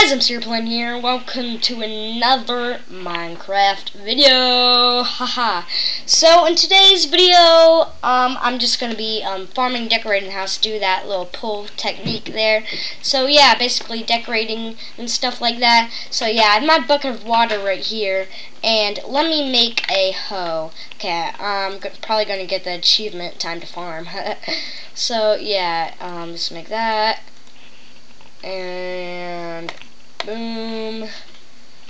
guys, I'm MC Airplane here. Welcome to another Minecraft video. Haha. so in today's video, um, I'm just gonna be um, farming, decorating the house, do that little pull technique there. So yeah, basically decorating and stuff like that. So yeah, I have my bucket of water right here, and let me make a hoe. Okay, I'm probably gonna get the achievement time to farm. so yeah, um, just make that and boom.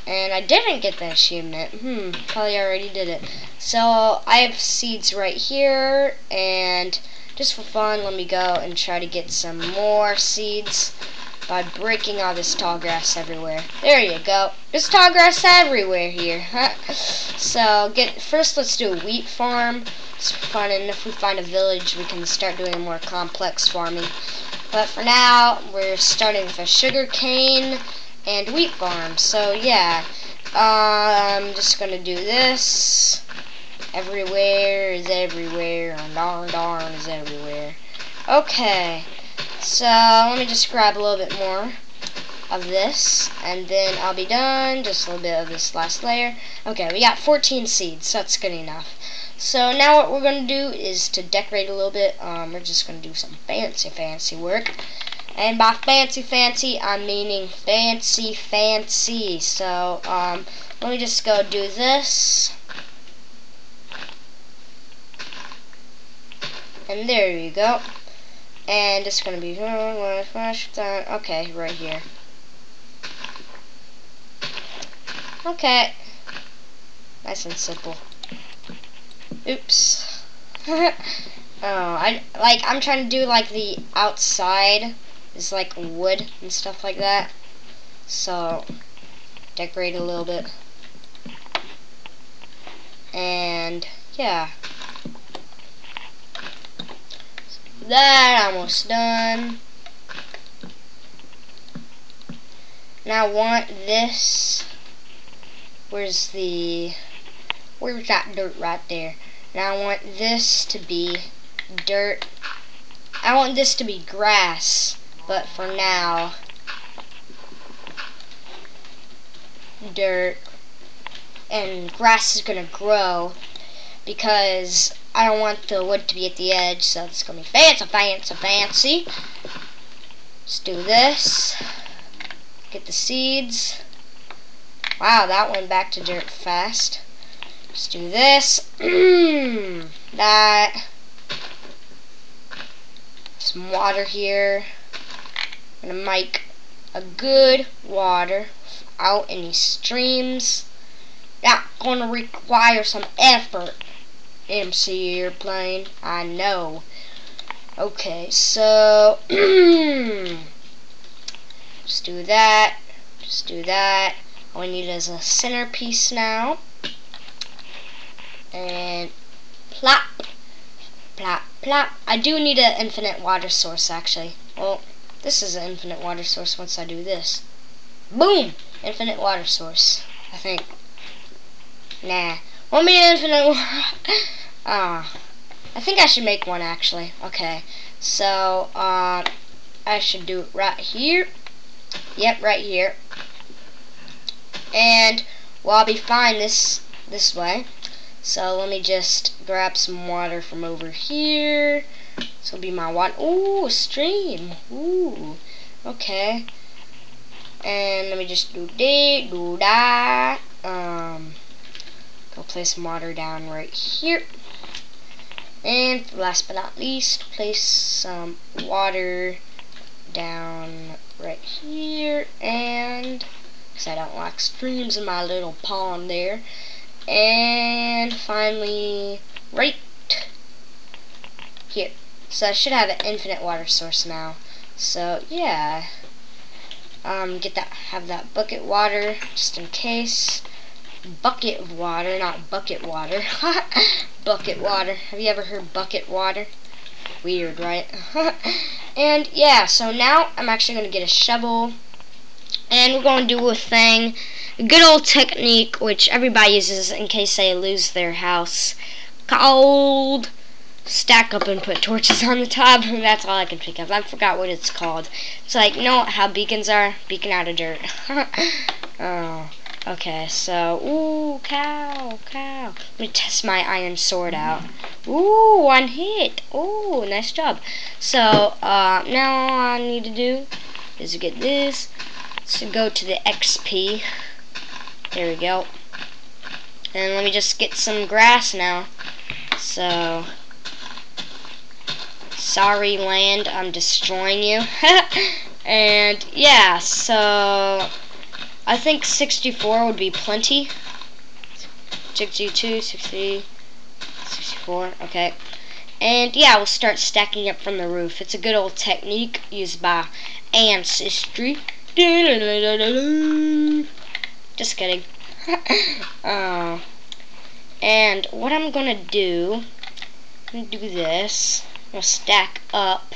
And I didn't get the achievement. Hmm probably already did it. So I have seeds right here and just for fun let me go and try to get some more seeds by breaking all this tall grass everywhere. There you go. There's tall grass everywhere here so get first let's do a wheat farm. It's fun and if we find a village we can start doing more complex farming. But for now, we're starting with a sugar cane and wheat farm. So yeah, uh, I'm just gonna do this. Everywhere is everywhere, and darn darn is everywhere. Okay, so let me just grab a little bit more of this, and then I'll be done. Just a little bit of this last layer. Okay, we got 14 seeds, so that's good enough. So now what we're going to do is to decorate a little bit. Um, we're just going to do some fancy, fancy work. And by fancy, fancy, I'm meaning fancy, fancy. So um, let me just go do this. And there you go. And it's to be, okay, right here. Okay. Nice and simple. Oops. oh, I like I'm trying to do like the outside is like wood and stuff like that. So decorate a little bit. And yeah. That almost done. Now I want this. Where's the Where's that dirt right there? Now I want this to be dirt. I want this to be grass, but for now, dirt. And grass is going to grow because I don't want the wood to be at the edge, so it's going to be fancy, fancy, fancy. Let's do this. Get the seeds. Wow, that went back to dirt fast. Let's do this. that. Some water here. I'm gonna make a good water out any streams. That gonna require some effort. MC airplane, I know. Okay, so just do that. Just do that. All we need is a centerpiece now and plop, plop, plop. I do need an infinite water source actually. Well, this is an infinite water source once I do this. Boom! Infinite water source. I think. Nah. Want me an infinite Ah. I think I should make one actually. Okay. So, uh, I should do it right here. Yep, right here. And, well, I'll be fine this, this way. So let me just grab some water from over here. This will be my one. Ooh, stream. Ooh, okay. And let me just do that, do that. Um, go place some water down right here. And last but not least, place some water down right here. And, because I don't like streams in my little pond there. And finally, right here. So I should have an infinite water source now. So yeah, um, get that, have that bucket water just in case. Bucket of water, not bucket water. bucket water. Have you ever heard bucket water? Weird, right? and yeah, so now I'm actually going to get a shovel. And we're going to do a thing a good old technique which everybody uses in case they lose their house called stack up and put torches on the top. That's all I can think of. I forgot what it's called. It's like, you know how beacons are? Beacon out of dirt. oh. Okay, so, ooh, cow, cow. Let me test my iron sword out. Ooh, one hit. Ooh, nice job. So, uh, now all I need to do is get this. So go to the XP. There we go. And let me just get some grass now. So, sorry land, I'm destroying you. and yeah, so I think 64 would be plenty. 62, 60, 64, okay. And yeah, we'll start stacking up from the roof. It's a good old technique used by Ancestry. Just kidding. uh, and what I'm gonna do, I'm gonna do this. Gonna stack up.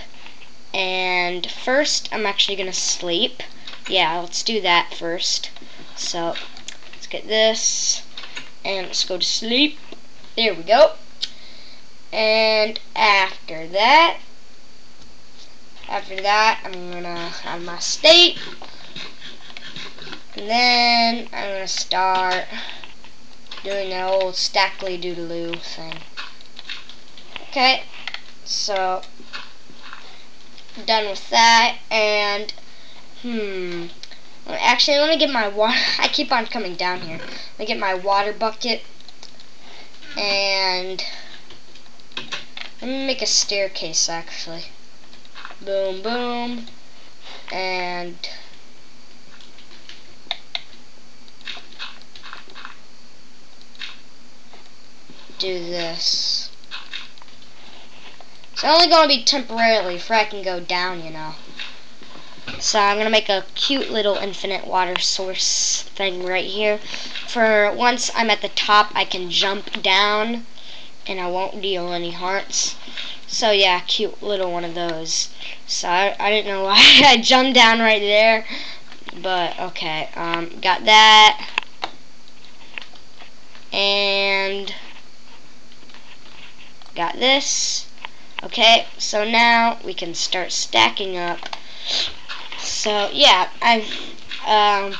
And first, I'm actually gonna sleep. Yeah, let's do that first. So, let's get this. And let's go to sleep. There we go. And after that, after that, I'm gonna have my state. And then I'm gonna start doing the old stackly doodaloo thing. Okay, so done with that, and hmm. Actually, let me get my water. I keep on coming down here. Let me get my water bucket, and let me make a staircase. Actually, boom, boom, and do this. It's only going to be temporarily for I can go down, you know. So I'm going to make a cute little infinite water source thing right here. For once I'm at the top, I can jump down and I won't deal any hearts. So yeah, cute little one of those. So I, I didn't know why I jumped down right there. But okay, um, got that. And got this. Okay, so now we can start stacking up. So yeah, I um,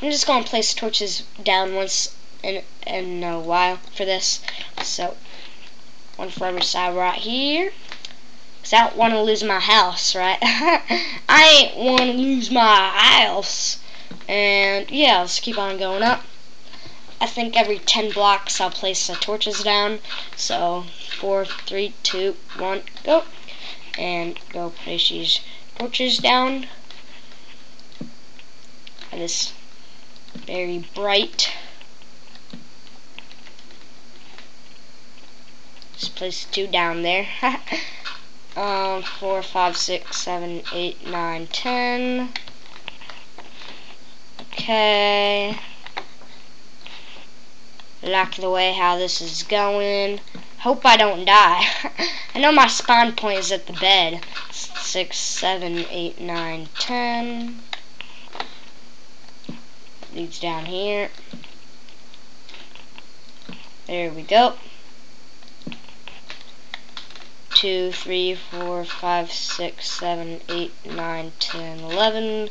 I'm just gonna place torches down once in in a while for this. So one for every side right here. Cause I don't want to lose my house, right? I ain't want to lose my house. And yeah, let's keep on going up. I think every 10 blocks I'll place the torches down. So, four, three, two, one, go. And go place these torches down. And this very bright. Just place two down there. um, four, five, six, seven, eight, nine, ten. Okay like the way how this is going. Hope I don't die. I know my spawn point is at the bed. Six, seven, eight, nine, ten. Leads down here. There we go. Two, three, four, five, six, seven, eight, nine, ten, eleven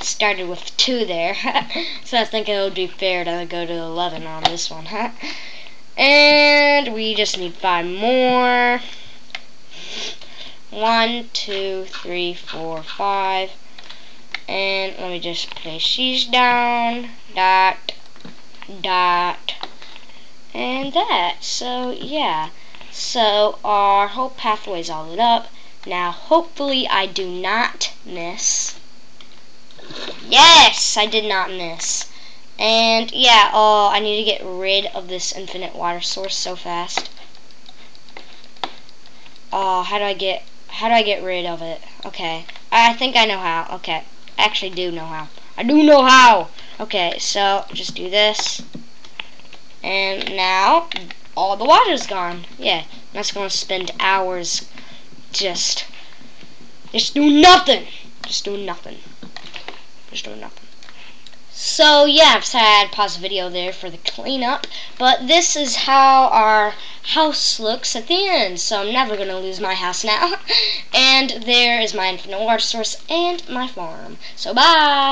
started with 2 there. so I thinking it would be fair to go to 11 on this one. and we just need 5 more. One, two, three, four, five. And let me just place these down. Dot, dot, and that. So, yeah. So, our whole pathway is all lit up. Now, hopefully I do not miss Yes, I did not miss. And yeah, oh, I need to get rid of this infinite water source so fast. Oh, how do I get how do I get rid of it? Okay. I think I know how. Okay. I actually do know how. I do know how. Okay, so just do this. And now all the water's gone. Yeah. That's gonna spend hours just just do nothing. Just do nothing. Just doing nothing. So yeah, I had pause the video there for the cleanup. But this is how our house looks at the end. So I'm never gonna lose my house now. and there is my infinite water source and my farm. So bye.